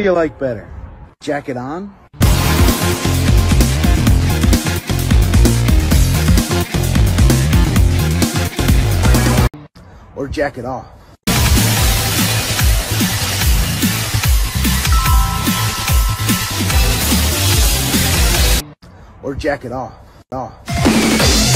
What do you like better? Jacket on? Or jacket off? Or jacket off? Off.